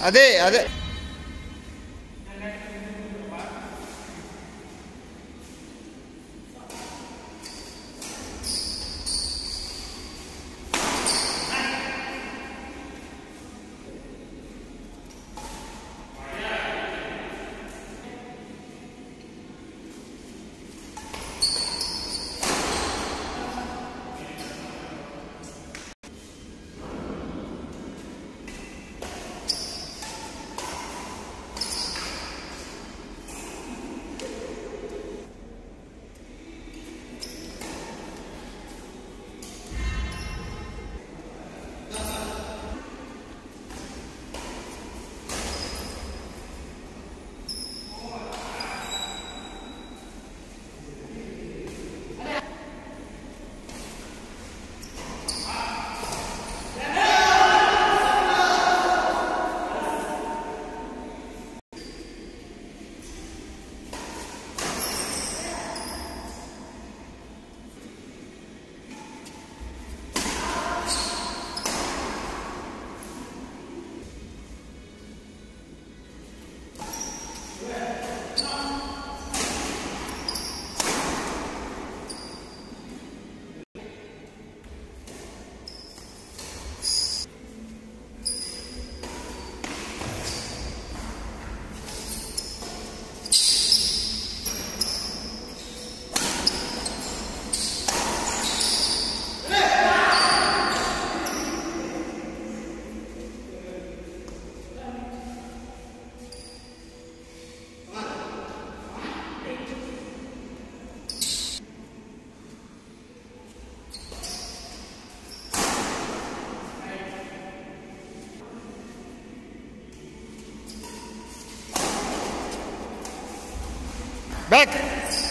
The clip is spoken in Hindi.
ಅದೇ ಅದೇ Back.